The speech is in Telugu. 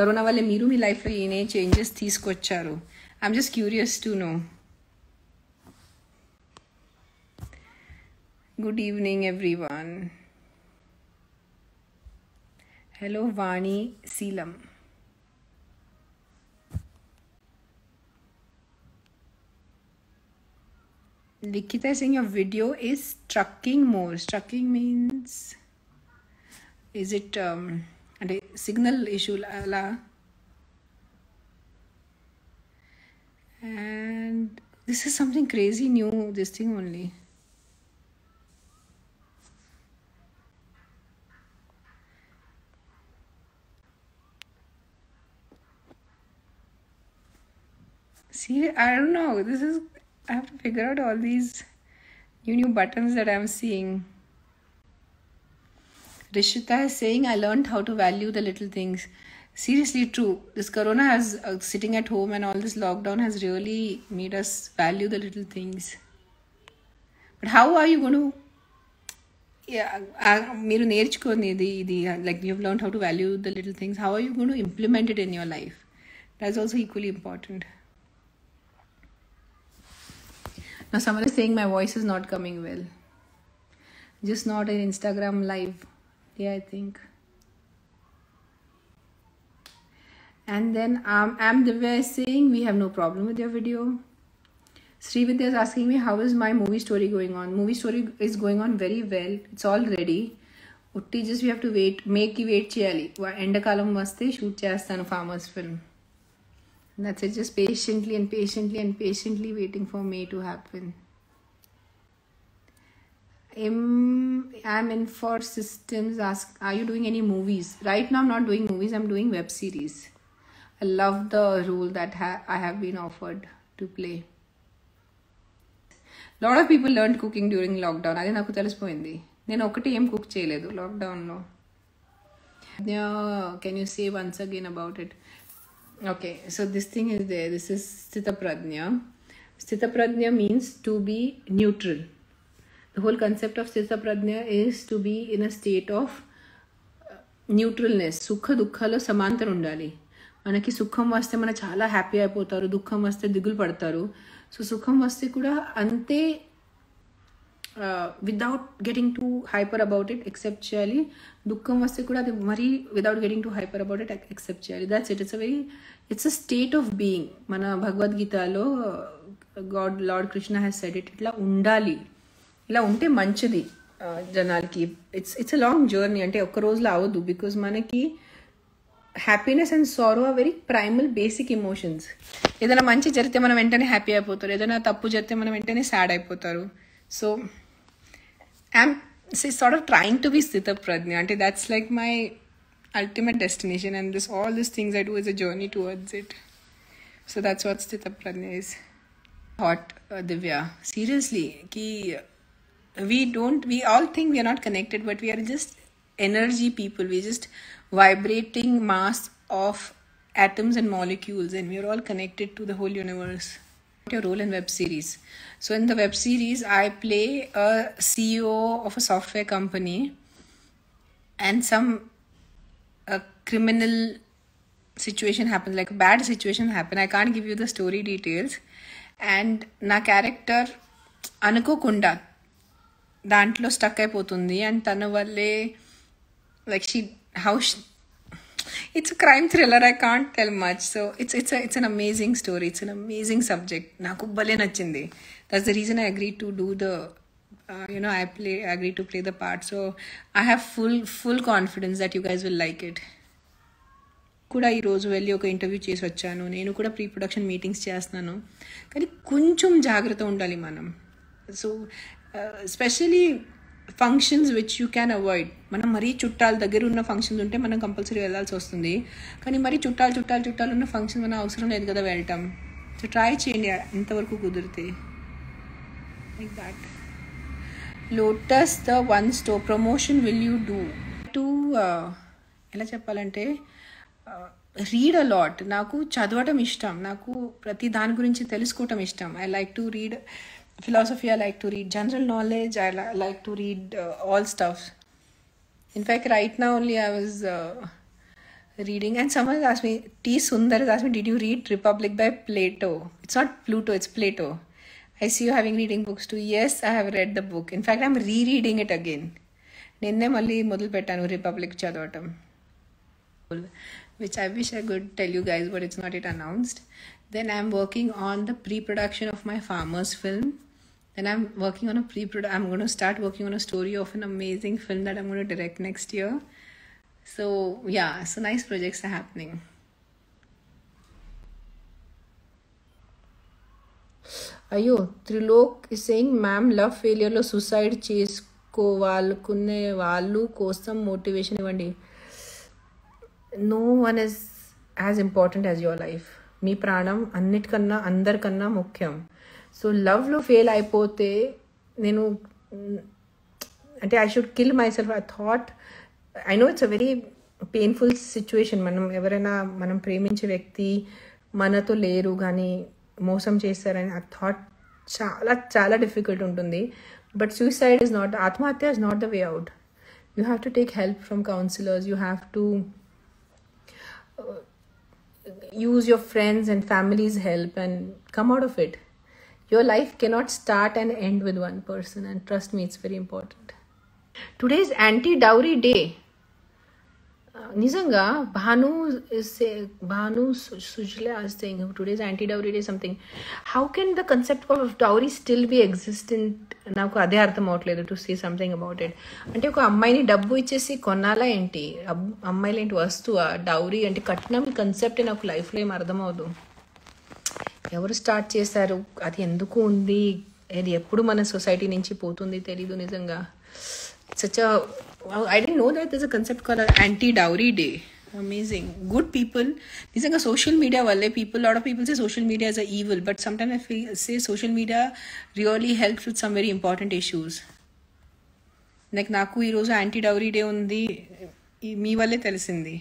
కరోనా వల్ల మీరు మీ లైఫ్లో ఏనే చేంజెస్ తీసుకొచ్చారు I'm just curious to know good evening everyone hello Vani Seelam Likita is saying your video is trucking more. Trucking means is it um అంటే సిగ్నల్ ఇష్యూ అలా and this is something crazy new this thing only See, I don't know. This is I have to figure out all these new new buttons that I'm seeing. Rishita is saying, I learned how to value the little things. Seriously, true. This corona has uh, sitting at home and all this lockdown has really made us value the little things. But how are you going to? Yeah, మీరు నేర్చుకొని ఇది ఇది like you learn how to value the little things how are you gonna implement it in your life that's also equally important Now someone is saying my voice is not coming well. Just not in Instagram live. Yeah, I think. And then um, Am Divya is saying we have no problem with your video. Srividya is asking me how is my movie story going on. Movie story is going on very well. It's all ready. ఉట్టి just we have to wait మేక్కి wait చేయాలి ఎండాకాలం వస్తే షూట్ చేస్తాను farmers film That's it, just patiently and patiently and patiently waiting for May to happen. I'm, I'm in for systems. Ask, are you doing any movies? Right now, I'm not doing movies, I'm doing web series. I love the role that ha- I have been offered to play. Lot of people learn cooking during lockdown అది నాకు తెలిసిపోయింది నేను ఒకటి ఏం కుక్ చేయలేదు లాక్డౌన్లో can you say once again about it Okay, so this thing is there. This is Sthita Prajna. Sthita Prajna means to be neutral. The whole concept of Sthita Prajna is to be in a state of neutralness సుఖ దుఃఖాలు సమాంతరం ఉండాలి మనకి సుఖం వస్తే మన చాలా హ్యాపీ అయిపోతారు దుఃఖం వస్తే దిగులు పడతారు సో సుఖం వస్తే కూడా అంతే without getting to hyper about it accept చేయాలి దుఃఖం వస్తే కూడా అది మరీ without getting to hyper about it accept చేయాలి that's it it's a very it's a state of being మన భగవద్గీతలో god lord Krishna has said it ఇట్లా ఉండాలి ఇలా ఉంటే మంచిది జనాలకి. It's it's a long journey అంటే ఒక్క రోజులో అవ్వదు బికాజ్ మనకి happiness and sorrow are very primal basic emotions ఏదైనా మంచి జరిగితే మనం వెంటనే హ్యాపీ అయిపోతారు. ఏదైనా తప్పు జరిగితే మనం వెంటనే సాడ్ అయిపోతారు. So I'm sort of trying to be స్థిత ప్రజ్ఞ అంటే that's like my ultimate destination and this all this things I do is a journey towards it so that's what స్థిత ప్రజ్ఞ ఇస్ హాట్ దివ్య సీరియస్లీ కి we don't we all think we are not connected but we are just energy people. We're just vibrating mass of atoms and molecules and we're all connected to the whole universe. Your role in web series? So in the web series i play a ceo of a software company and some a criminal situation happens like a bad situation happened i can't give you the story details. And na character anuko kunda దాంట్లో స్టక్ అయిపోతుంది అండ్ తన వల్లే like she how it's crime thriller I can't tell much so it's it's it's an amazing story it's an amazing subject నాకు భలే నచ్చింది. That's the reason I agree to do the you know I play agree to play the part so I have full full confidence that you guys will like it కూడా ఈరోజు వెళ్ళి ఒక ఇంటర్వ్యూ చేసి వచ్చాను. నేను కూడా ప్రీ ప్రొడక్షన్ మీటింగ్స్ చేస్తున్నాను. కానీ కొంచెం జాగ్రత్త ఉండాలి మనం. So specially functions which you can avoid మనం మరీ చుట్టాల దగ్గర ఉన్న ఫంక్షన్స్ ఉంటే మనం కంపల్సరీ వెళ్ళాల్సి వస్తుంది. కానీ మరీ చుట్టాలు చుట్టాలు చుట్టాలు ఉన్న ఫంక్షన్ మనం అవసరం లేదు కదా వెళ్ళటం. సో ట్రై చేయండి ఎంతవరకు కుదిరితే. Like that lotus the one stop promotion will you do to ఎలా చెప్పాలంటే రీడ్ అ లాట్ నాకు చదవటం ఇష్టం. నాకు ప్రతి దాని గురించి తెలుసుకోవటం ఇష్టం. I like to read philosophy i like to read general knowledge i li- like to read uh, all stuff in fact right now only i was uh, reading. And someone has asked me, T. Sundar has asked me, did you read Republic by Plato? It's not Pluto, it's Plato. I see you having reading books too. Yes, I have read the book. In fact, I'm rereading it again. నిన్నే మళ్ళీ మొదలు పెట్టాను రిపబ్లిక్ చదవటం which I wish I could tell you guys, but it's not yet announced. Then I'm working on the pre-production of my farmers film. Then I'm working on a pre-prod. I'm going to start working on a story of an amazing film that I'm going to direct next year. So yeah, so nice projects are happening. అయ్యో Trilok is saying ma'am love ఫెయిలియర్లో suicide చేసుకోవాలనుకునే వాళ్ళు కోసం మోటివేషన్ ఇవ్వండి no one is as important as your life మీ ప్రాణం అన్నిటికన్నా అందరికన్నా ముఖ్యం. సో లవ్లో ఫెయిల్ అయిపోతే నేను అంటే I should kill myself I thought I know it's a very painful situation మనం ఎవరైనా మనం ప్రేమించే వ్యక్తి మనతో లేరు కానీ మోసం చేస్తారని ఆ థాట్ చాలా చాలా డిఫికల్ట్ ఉంటుంది. బట్ సూసైడ్ ఇస్ నాట్ ఆత్మహత్య is not the way out you have to take help from counsellors you have to use your friends and family's help and come out of it. Your life cannot start and end with one person, and trust me, it's very important. Today is anti dowry day. నిజంగా Bhanu Bhanu Sujla asking today's anti dowry day something how can the concept of dowry still be existent నాకు అదే అర్థం అవట్లేదు to see something about it అంటే ఒక అమ్మాయిని డబ్బు ఇచ్చేసి కొనాలా ఏంటి? అబ్- అమ్మాయిలు ఏంటి వస్తువా డౌరీ అంటే కట్నం కన్సెప్ట్ నాకు లైఫ్లో ఏం అర్థం ఎవరు స్టార్ట్ చేశారు? అది ఎందుకు ఉంది? అది ఎప్పుడు మన సొసైటీ నుంచి పోతుంది తెలీదు నిజంగా. such I didn't know that this a concept call anti dowry day amazing good people నిజంగా సోషల్ మీడియా వల్లే people lot of people say social media is a evil but some time I feel say social media really helps with some very important issues like నాకు ఈరోజు యాంటీ డౌరీ డే ఉంది ఈ- మీ వల్లే తెలిసింది